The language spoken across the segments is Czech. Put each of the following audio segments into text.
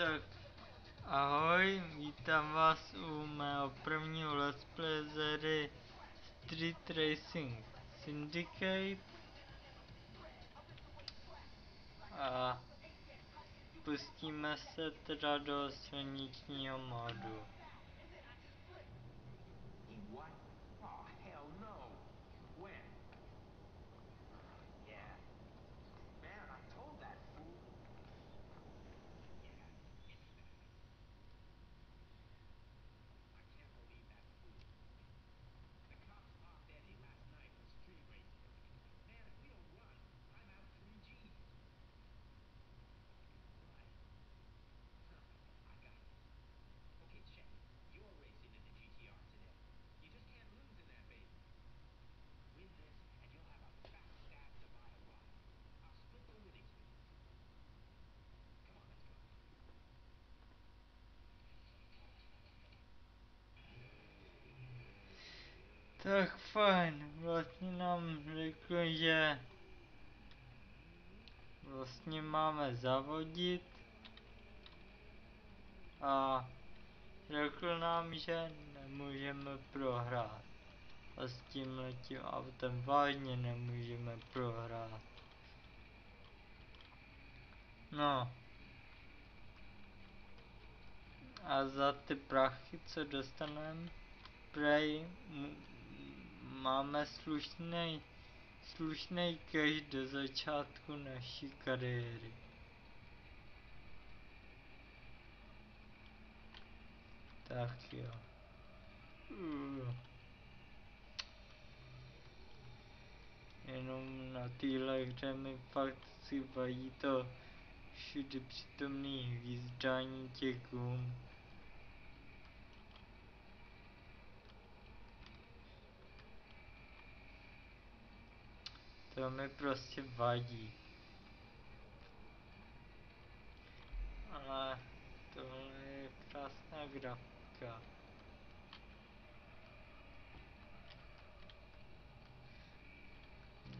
Tak ahoj, vítám vás u mého prvního let's play z hry Street Racing Syndicate a pustíme se teda do silničního modu. Tak fajn, vlastně nám řekl, že vlastně máme zavodit a řekl nám, že nemůžeme prohrát. A s tím letím autem vážně nemůžeme prohrát. No. A za ty prachy, co dostaneme, prej máme slušný, slušný cash do začátku naší kariéry. Tak jo. Uh. Jenom na téhle hře mi fakt si vadí to všude přítomný hvízdání těch gum. To mi prostě vadí. Ale tohle je krásná grafika.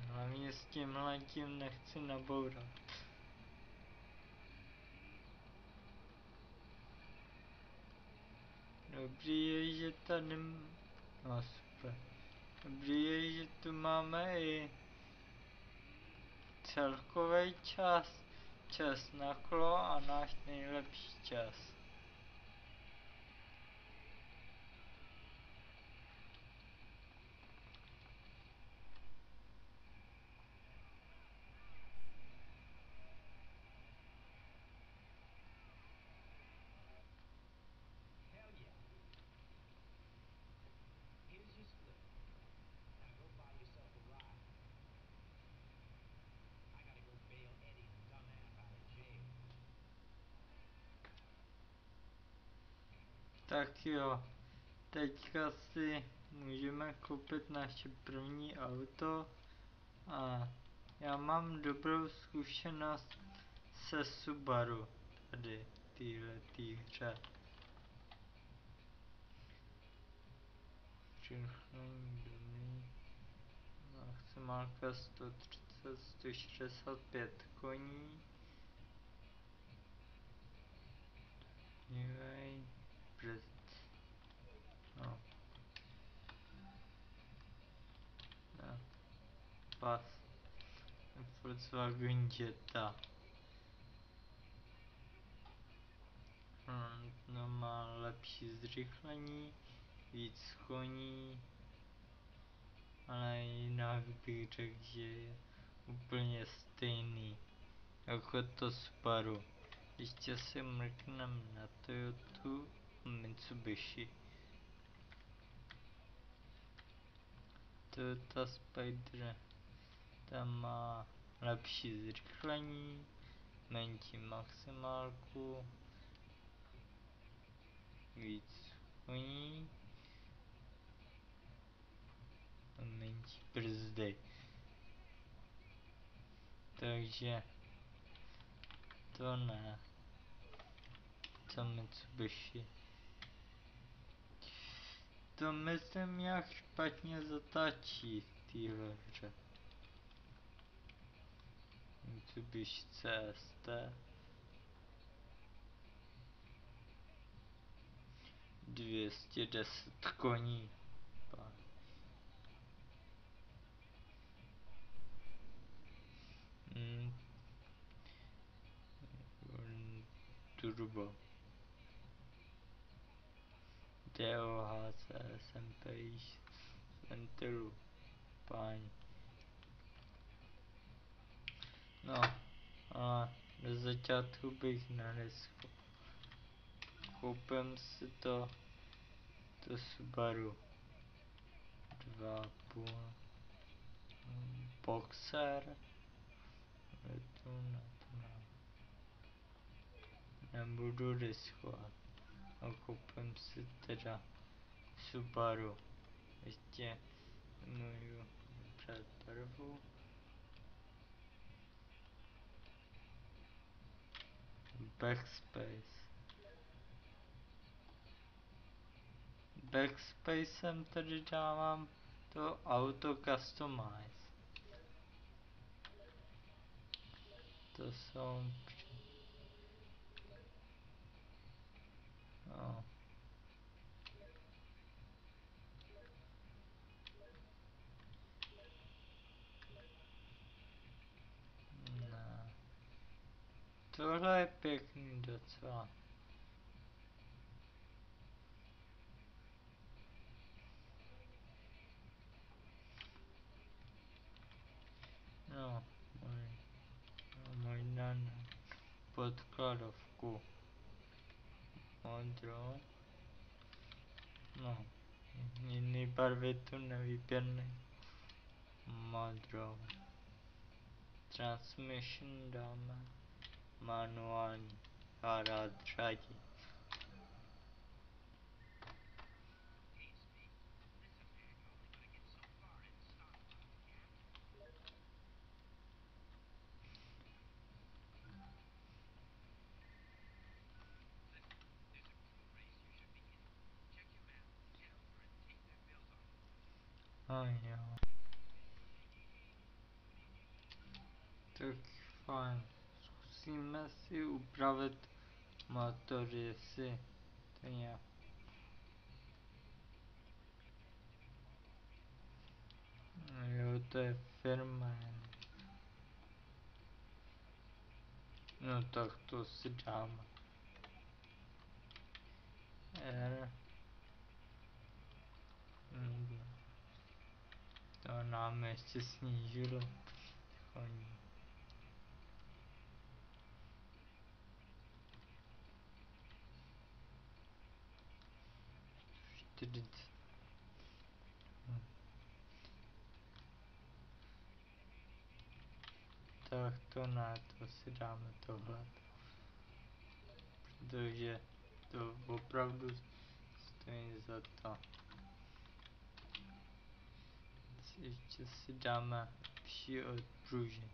Hlavně s tímhle tím nechci nabourat. Dobrý je, že tady... No super. Dobrý je, že tu máme i celkový čas, čas na kolo a náš nejlepší čas. Tak jo, teďka si můžeme koupit naše první auto a já mám dobrou zkušenost se Subaru tady v téhletý hře. Všechny dobrý. Maximálka 130, 165 koní. Dívej, brzd. No. No. Pas. Volkswagen Jetta. Hmm, no má lepší zrychlení, víc koní, ale jinak bych řekl, že je úplně stejný jako to Subaru. Ještě si mrknem na Toyotu Mitsubishi. Toyota Spider tam má lepší zrychlení, menší maximálku, víc a menší brzdy. Takže to ne. To Mitsubishi. to domyslem jak spać nie zataci tirerze. Tu byś CST. Dwieście deset koni. Mm. Turbo. DOHC SMP z ventilu. Páň. No, a na začátku bych nenesl. Koupím si to, to Subaru 2,5 mm, Boxer. Nebudu riskovat. A koupím si teda Subaru. Ještě vybrat barvu. Backspace. Backspacem tady dávám to auto customize. To jsou... No. Ne. Tohle je pěkný docela. No, můj, no, možná na podkladovku. Modrou. No, jiný barvy tu nevyběrný. Modrou. Transmission dáme manuální. Já A jo. Tak fajn. Zkusíme si upravit motor, jestli to nějak No Jo, to je firma. No tak to si dáme. R. Mm, To nám ještě snížilo. Čtyřicet. Hm. Tak to ne, to si dáme tohle. Protože to opravdu stojí za to. Ještě si dáme lepší odpružení.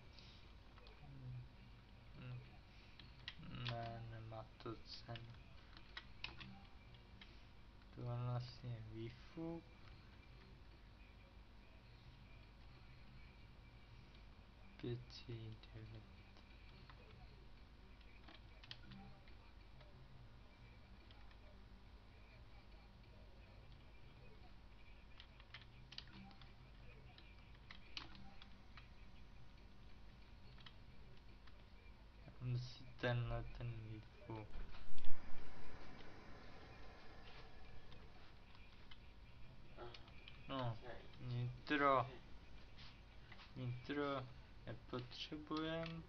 Ne, nemá to cenu. To je vlastně výfuk. Pět devět. Dám si tenhle ten výfuk. No, nitro. Nitro nepotřebujem.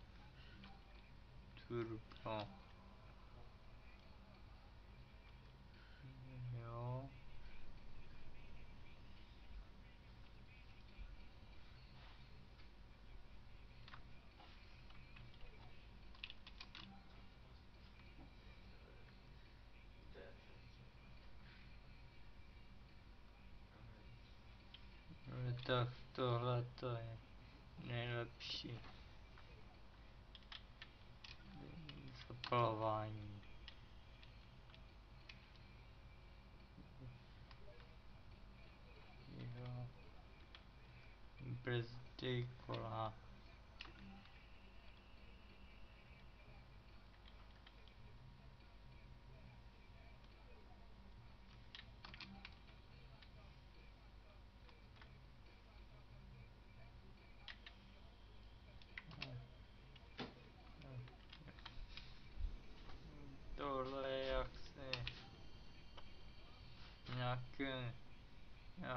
Turbo. Jo. No, Tak tohle to je nejlepší. Zapalování. Brzdy kola.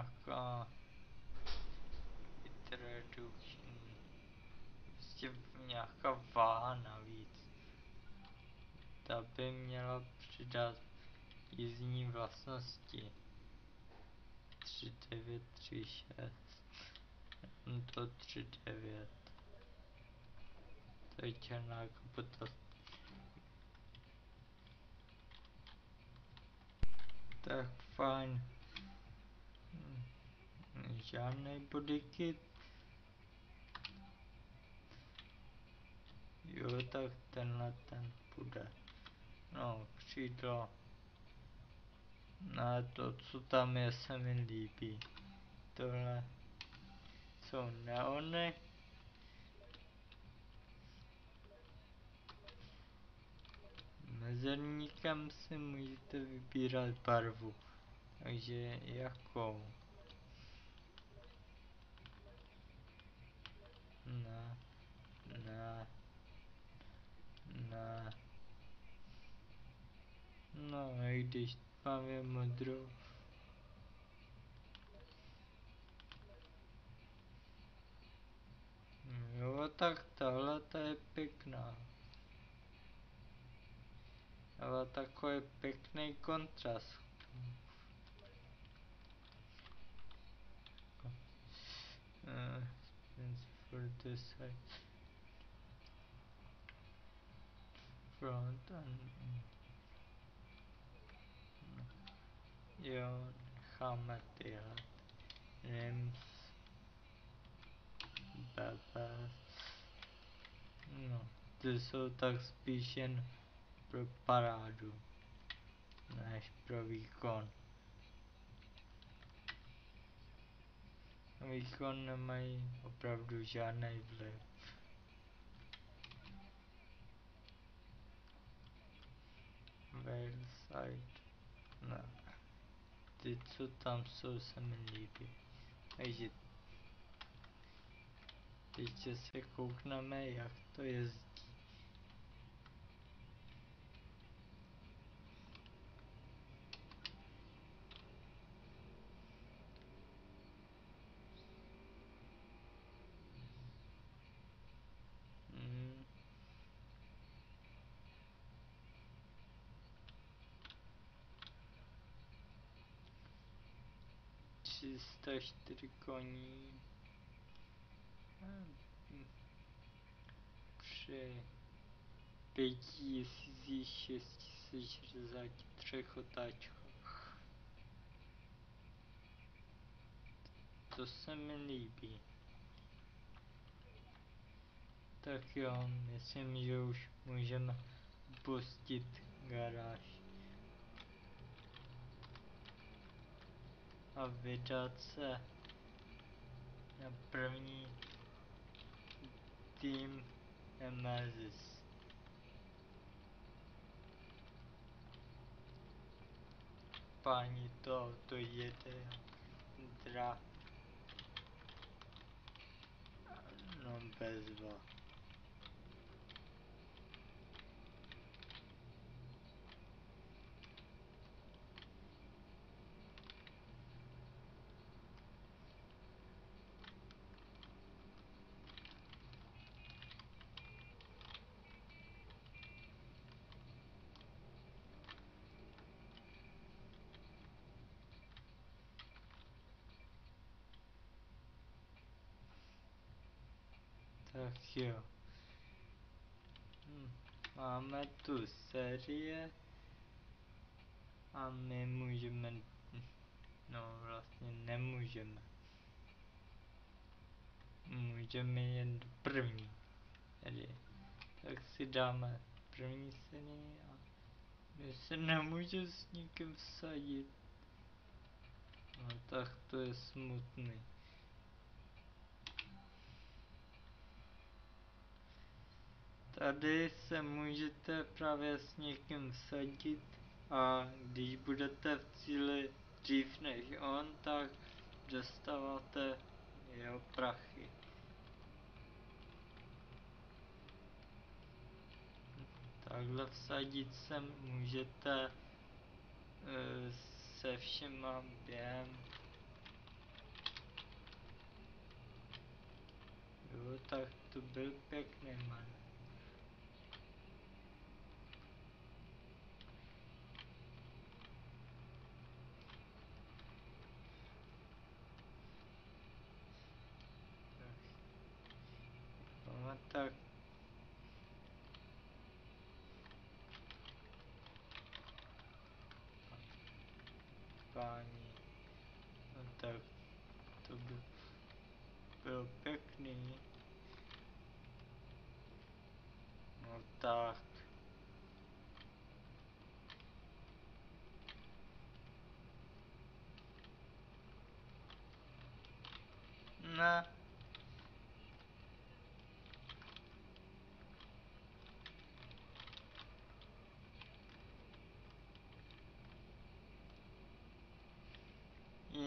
Nějaká introduction, prostě nějaká váha navíc. Ta by měla přidat jízdní vlastnosti. 3936 to 39 to je černá kapota. Tak fajn žádný bodykit jo tak tenhle ten půjde no křídlo ne, to, co tam je, se mi líbí. Tohle jsou neony. Mezerníkem si můžete vybírat barvu. Takže jakou? Ne, ne, ne. No, i když mám je modrou. Jo, tak tohle to je pěkná. Ale takový pěkný kontrast. Uh, for this side. Front and necháme tyhle rims, bebes, no, ty jsou tak spíš jen pro parádu, než pro výkon. Výkon nemají opravdu žádný vliv. Side, ne ty, co tam jsou, se mi líbí. Takže teď se koukneme, jak to jezdí. 304 koní při 5663 otáčkách. To se mi líbí. Tak jo, myslím, že už můžeme pustit garáž. A vydat se na první tým Nemesis. Páni to, to jede dra. No bezva. Tak jo. Hm. Máme tu série a my můžeme, no vlastně nemůžeme. Můžeme jen do první série. Tak si dáme první série a my se nemůže s nikým vsadit. No tak to je smutný. Tady se můžete právě s někým sadit a když budete v cíli dřív než on, tak dostáváte jeho prachy. Takhle vsadit se můžete e, se všema během. Jo, tak to byl pěkný man. No tak páni, no tak to by byl pěkný.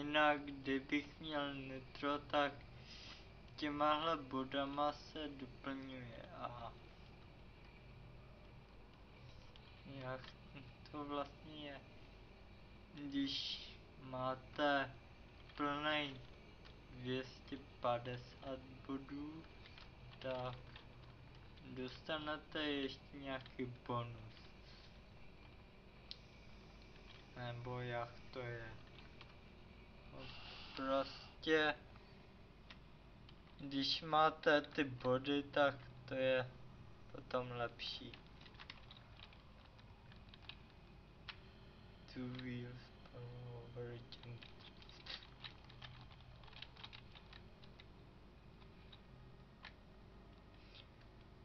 Jinak, kdybych měl nitro, tak těmahle bodama se doplňuje a jak to vlastně je, když máte plný 250 bodů, tak dostanete ještě nějaký bonus. Nebo jak to je. Prostě, když máte ty body, tak to je potom lepší. Two wheels over jump.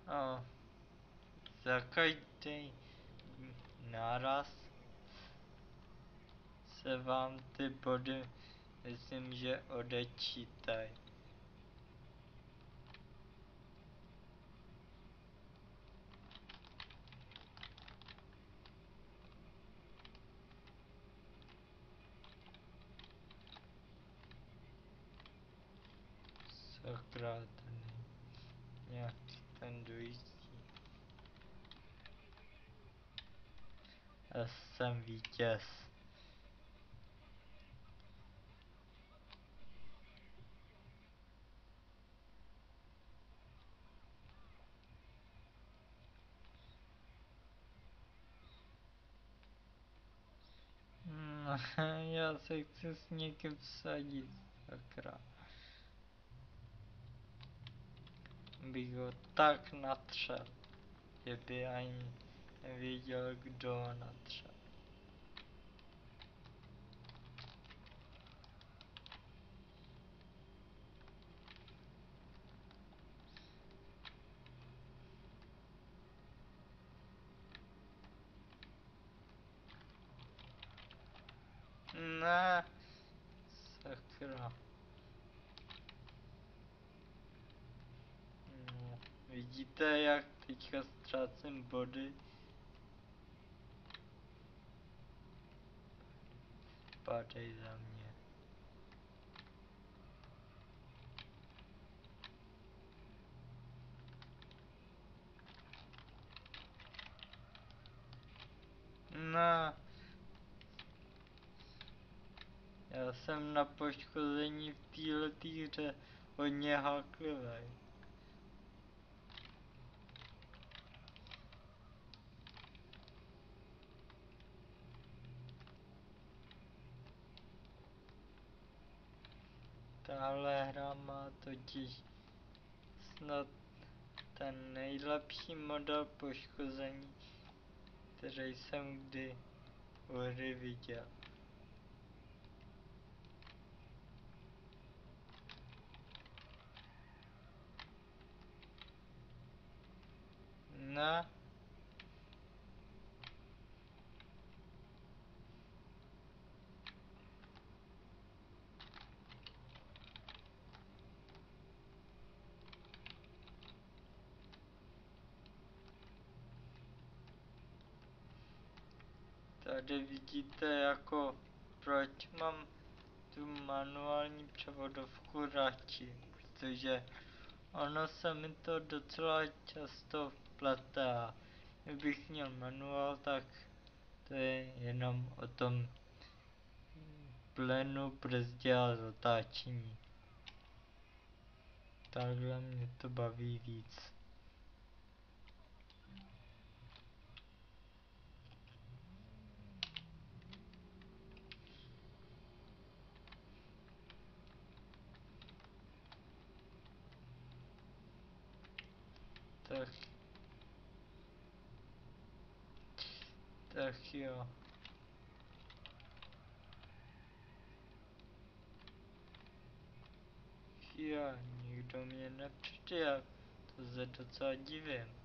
A za každý náraz se vám ty body, myslím, že odečítají. Sakra, ten nějaký ten dojíždí. Já jsem vítěz. No, se chci s někým vsadit, sakra. Bych ho tak natřel, že by ani nevěděl, kdo ho natřel. Ne, sakra. No, vidíte, jak teďka ztrácím body? Padej za mě. Ne. Já jsem na poškození v této hře hodně háklivý. Tahle hra má totiž snad ten nejlepší model poškození, který jsem kdy u hry viděl. Ne. Tady vidíte jako proč mám tu manuální převodovku radši, protože ono se mi to docela často plete a kdybych měl manuál, tak to je jenom o tom plénu brzdě a zatáčení. Takhle mě to baví víc. Tak. Tak jo. Já, nikdo mě nepřijel. To se docela divím.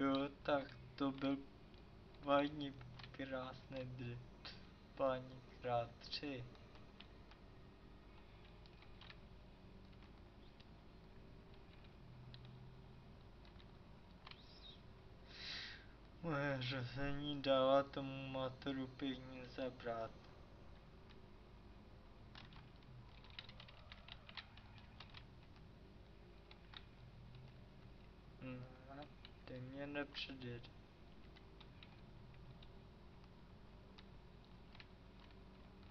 Jo, tak byl paní krásné dry. Paní krát tři. Moje řazení dává tomu motoru peníze brát. Ne, ty mě nepředjede.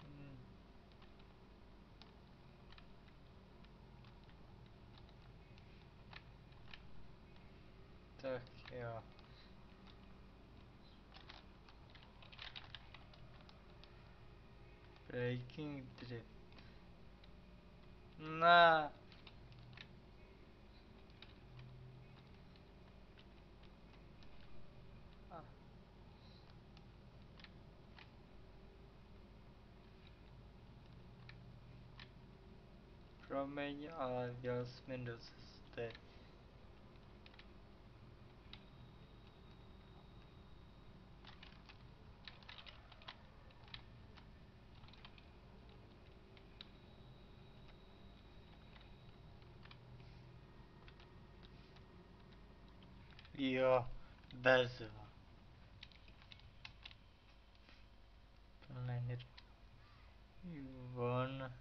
Hmm. Tak jo. Breaking drift. Ne. A. Promiň, ale dělal jsme do cesty. Jo, bezva. Plný Von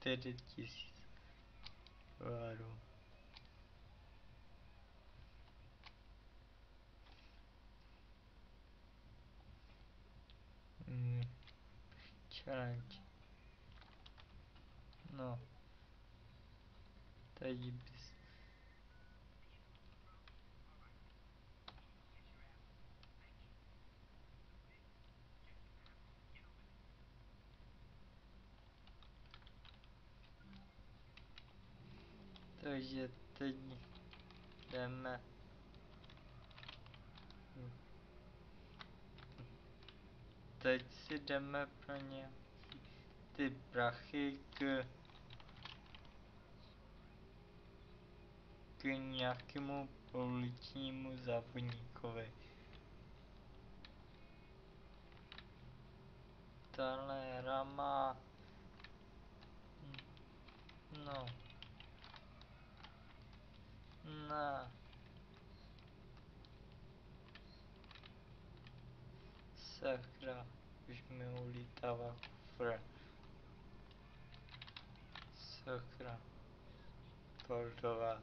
4000 dolarů. Hmm. Challenge. No. Teď bys... Takže teď jdeme. Teď si jdeme pro ně ty prachy k k nějakému policímu závodníkovi. Tahle hra má no ne sakra už mi ulítává kufr sakra Cordova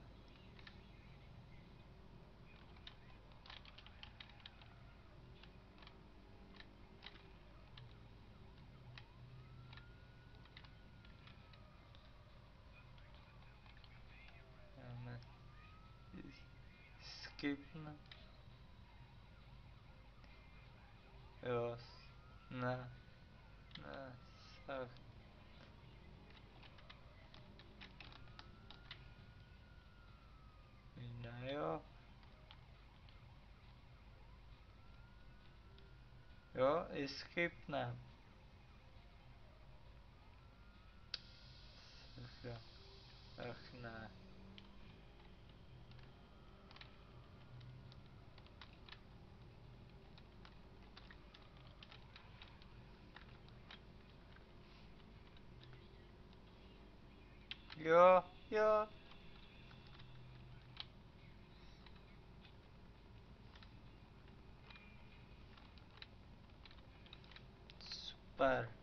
Dáme skipne. Jo, s- ne, ne, sak. Ne, jo. Jo, escape ne. Sakra. Ach ne. Jo, jo. Super.